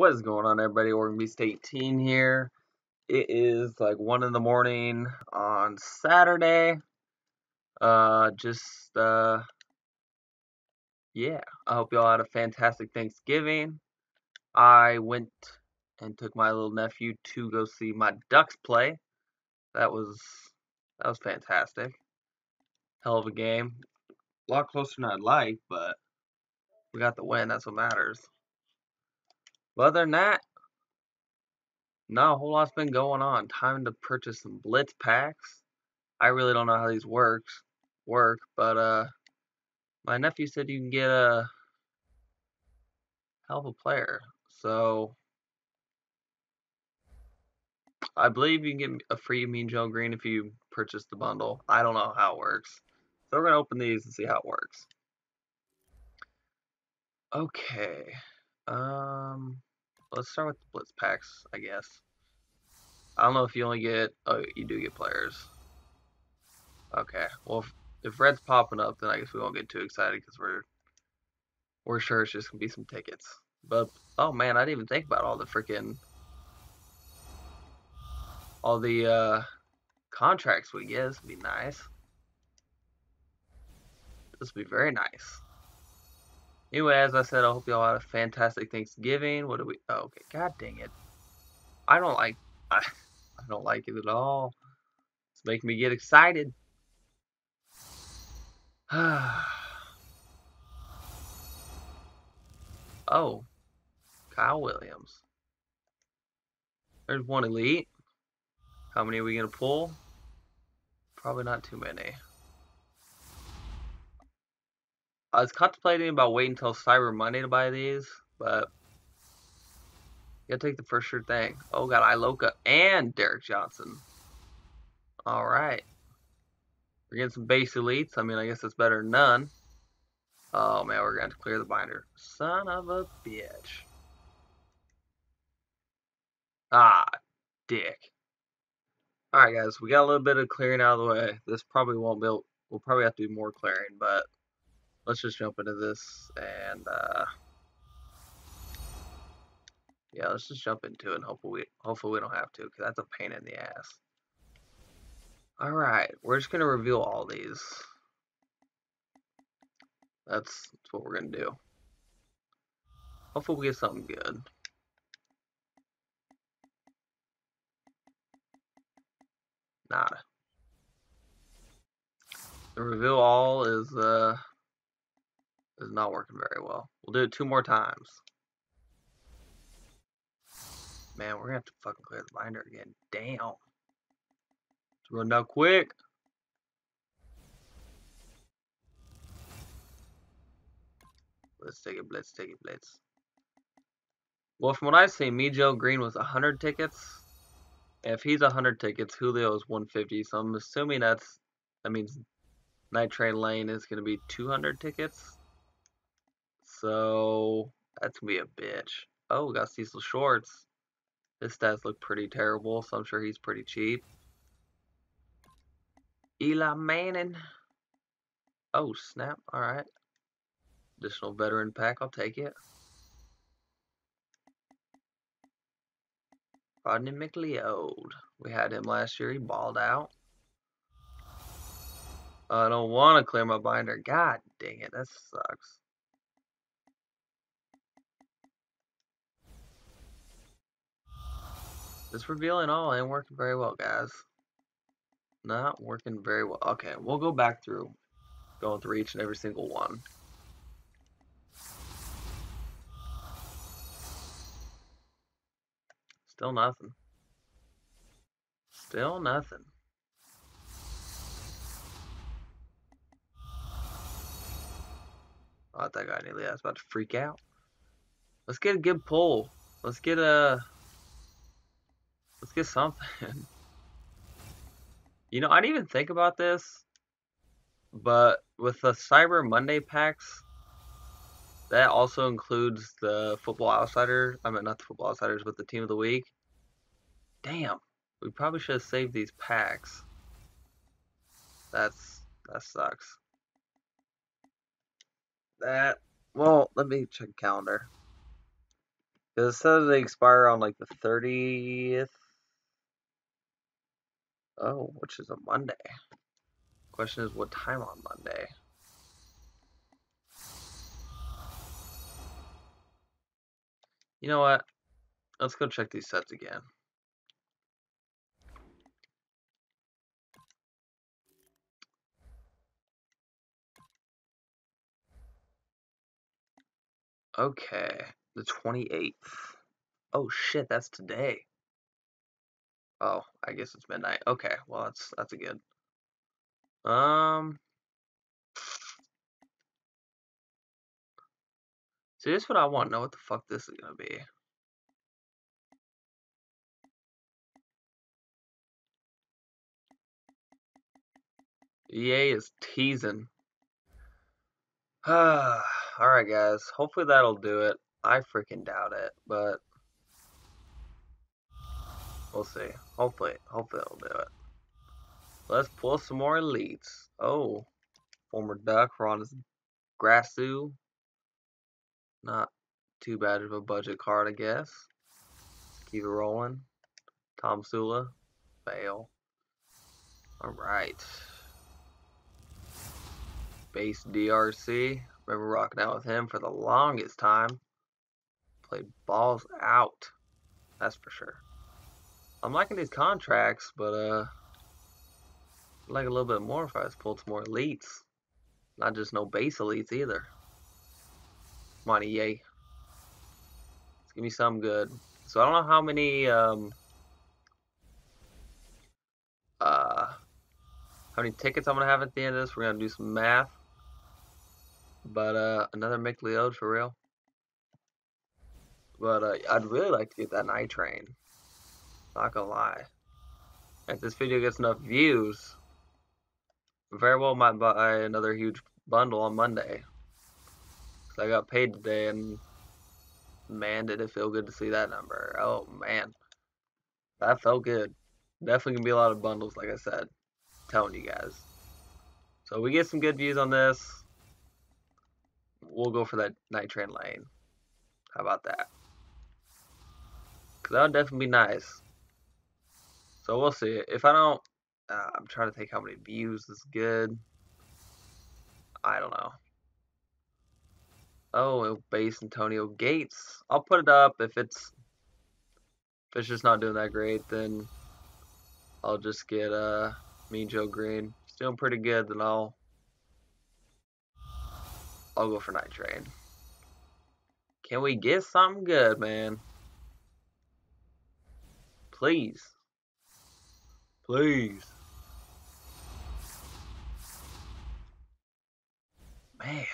What is going on, everybody? Oregon Beast 18 here. It is like 1 in the morning on Saturday. Uh, just, uh, yeah. I hope y'all had a fantastic Thanksgiving. I went and took my little nephew to go see my Ducks play. That was, that was fantastic. Hell of a game. A lot closer than I'd like, but we got the win. That's what matters. But other than that, not a whole lot's been going on. Time to purchase some Blitz packs. I really don't know how these works work, but uh, my nephew said you can get a hell of a player. So I believe you can get a free Mean Joe Greene if you purchase the bundle. I don't know how it works. So we're gonna open these and see how it works. Okay. Um let's start with the blitz packs, I guess. I don't know if you only get oh you do get players. Okay. Well if, if red's popping up then I guess we won't get too excited because we're we're sure it's just gonna be some tickets. But oh man, I didn't even think about all the freaking all the uh contracts we get. This would be nice. This would be very nice. Anyway, as I said, I hope y'all had a fantastic Thanksgiving. What do we? Oh, okay. God dang it! I don't like. I, I don't like it at all. It's making me get excited. oh, Kyle Williams. There's one elite. How many are we gonna pull? Probably not too many. I was contemplating about waiting until Cyber Monday to buy these, but gotta take the first sure thing. Oh, got Iloka and Derrick Johnson. All right. We're getting some base elites. I mean, I guess it's better than none. Oh, man, we're going to clear the binder. Son of a bitch. Ah, dick. Alright, guys, we got a little bit of clearing out of the way. This probably won't be, we'll probably have to do more clearing, but let's just jump into this and uh, yeah, let's just jump into it and hopefully we, hopefully we don't have to because that's a pain in the ass. All right, we're just gonna reveal all these. That's, that's what we're gonna do. Hopefully we get something good. Nada. The reveal all is uh is not working very well. We'll do it two more times. Man, we're gonna have to fucking clear the binder again. Damn. Let's run down quick. Let's take it, blitz, take it, blitz. Well, from what I see, Mean Joe Greene was 100 tickets. If he's 100 tickets, Julio is 150. So I'm assuming that's that means Night Train Lane is going to be 200 tickets. So that's gonna be a bitch. Oh, we got Cecil Shorts. His stats look pretty terrible, so I'm sure he's pretty cheap. Eli Manning. Oh, snap. Alright. Additional veteran pack. I'll take it. Rodney McLeod. We had him last year. He balled out. I don't want to clear my binder. God dang it. That sucks. This revealing all ain't working very well, guys. Not working very well. Okay, we'll go back through, going through each and every single one. Still nothing. Still nothing. Oh, I thought I got nearly I was about to freak out. Let's get a good pull. Let's get a Let's get something. you know, I didn't even think about this, but with the Cyber Monday packs, that also includes the Football Outsiders. I mean, not the Football Outsiders, but the Team of the Week. Damn, we probably should have saved these packs. That's that sucks. That well, let me check calendar. Because it says they expire on like the 30th. Oh, which is a Monday. Question is, what time on Monday? You know what? Let's go check these sets again. Okay, the 28th. Oh shit, that's today. Oh, I guess it's midnight. Okay, well that's that's a good. Um this is what I want to know what the fuck this is gonna be. EA is teasing. Alright guys, hopefully that'll do it. I freaking doubt it, but we'll see. Hopefully, hopefully it'll do it. Let's pull some more elites. Oh, former Duck, Hroniss Grasu. Not too bad of a budget card, I guess. Keep it rolling. Tom Sula, fail. Alright. Base DRC. Remember rocking out with him for the longest time. Played balls out. That's for sure. I'm liking these contracts, but uh, I'd like a little bit more if I was pulled some more elites. Not just no base elites either. Come on, EA. Let's give me some good. So I don't know how many um, uh, how many tickets I'm gonna have at the end of this. We're gonna do some math. But uh, another McLeod for real. But uh, I'd really like to get that night train. Not gonna lie. If this video gets enough views, very well might buy another huge bundle on Monday. Cause I got paid today and man did it feel good to see that number. Oh man. That felt good. Definitely gonna be a lot of bundles, like I said. I'm telling you guys. So we get some good views on this we'll go for that night train lane. How about that? Cause that would definitely be nice. So we'll see. If I don't, uh, I'm trying to think how many views is good. I don't know. Oh, base Antonio Gates. I'll put it up if it's if it's just not doing that great. Then I'll just get uh Mean Joe Green. It's doing pretty good. Then I'll I'll go for Night Train. Can we get something good, man? Please. Please. Man.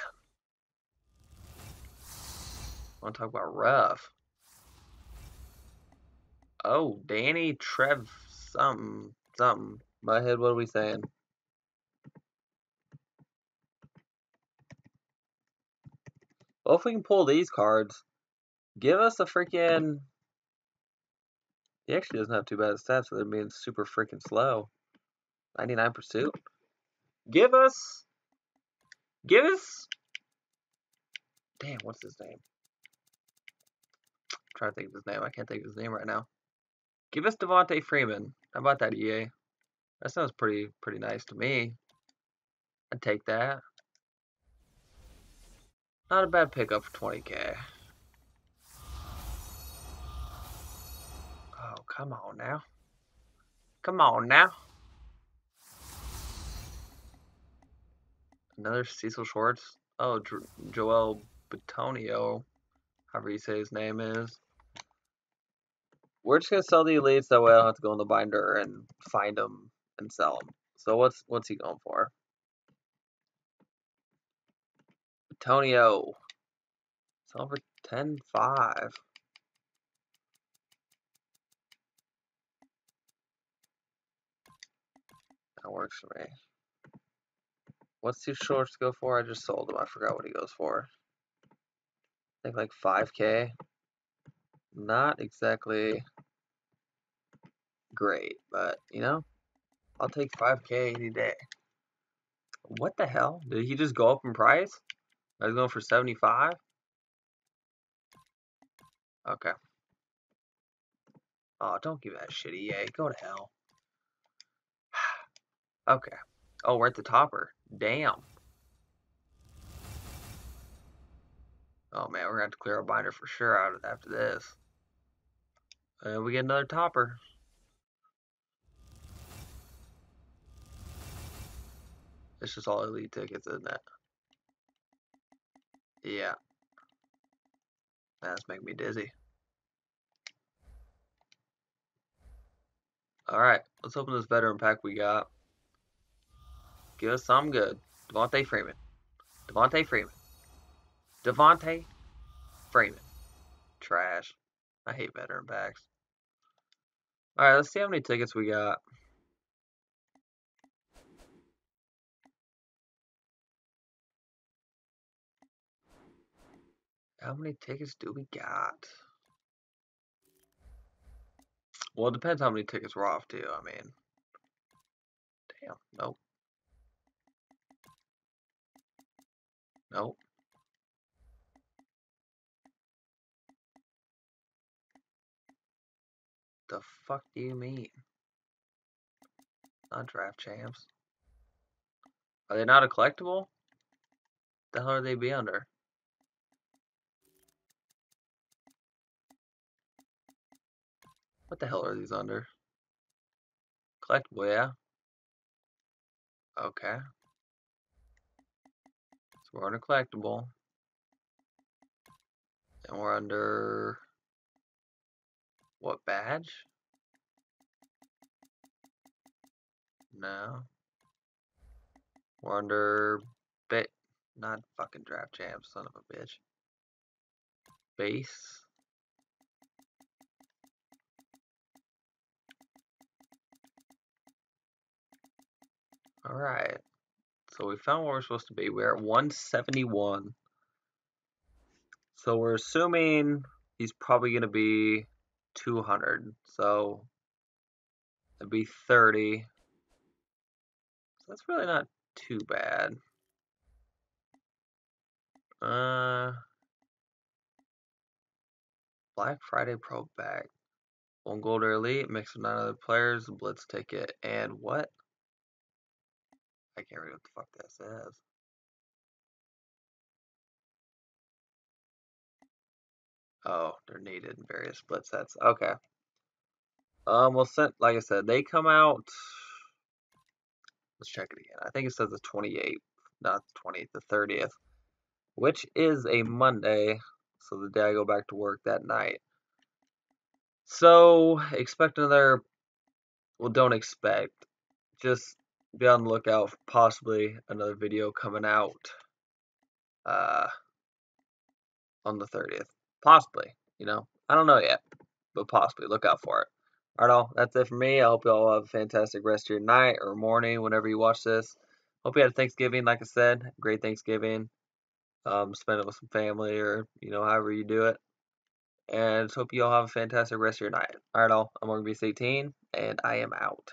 Want to talk about rough. Oh, Danny Trev something something. My head, what are we saying? Well, if we can pull these cards, give us a freaking... He actually doesn't have too bad stats, so they're being super freaking slow. 99 pursuit. Give us... Give us... Damn, what's his name? I'm trying to think of his name. I can't think of his name right now. Give us Devonta Freeman. How about that, EA? That sounds pretty pretty nice to me. I'd take that. Not a bad pickup for 20k. Come on now. Come on now. Another Cecil Shorts. Oh, jo Joel Bitonio, however you say his name is. We're just gonna sell the elites that way I don't have to go in the binder and find them and sell them. So what's what's he going for? Antonio. It's over 10 5. Works for me. What's too short to go for? I just sold him. I forgot what he goes for. I think like 5k. Not exactly great, but you know, I'll take 5k any day. What the hell? Did he just go up in price? I was going for 75. Okay. Oh, don't give that shit EA. Go to hell. Okay. Oh, we're at the topper. Damn. Oh man, we're gonna have to clear our binder for sure out after this. And we get another topper. It's just all elite tickets, isn't it? Yeah. That's making me dizzy. Alright, let's open this veteran pack we got. Give us some good. Devonta Freeman. Devonta Freeman. Devonta Freeman. Trash. I hate veteran packs. Alright, let's see how many tickets we got. How many tickets do we got? Well, it depends how many tickets we're off to. I mean, damn, nope. Nope. The fuck do you mean? Not draft champs. Are they not a collectible? The hell are they be under? What the hell are these under? Collectible, yeah. Okay. We're under collectible. And we're under what badge? No. We're under bit not fucking draft champ, son of a bitch. Base. Alright. So we found where we're supposed to be. We're at 171. So we're assuming he's probably going to be 200. So it'd be 30. So that's really not too bad. Uh, Black Friday Pro Pack. One gold or elite, mix with nine other players, blitz ticket, and what? I can't read what the fuck that says. Oh, they're needed in various blitz sets. Okay. Um, well, sent like I said, they come out. Let's check it again. I think it says the 28th, not the 20th, the 30th, which is a Monday. So the day I go back to work that night. So expect another. Well, don't expect. Just be on the lookout for possibly another video coming out uh, on the 30th. Possibly, you know. I don't know yet, but possibly. Look out for it. Alright, all. That's it for me. I hope you all have a fantastic rest of your night or morning whenever you watch this. Hope you had a Thanksgiving, like I said. Great Thanksgiving. Um, spend it with some family or, you know, however you do it. And hope you all have a fantastic rest of your night. Alright, all. I'm Oregon Beast 18, and I am out.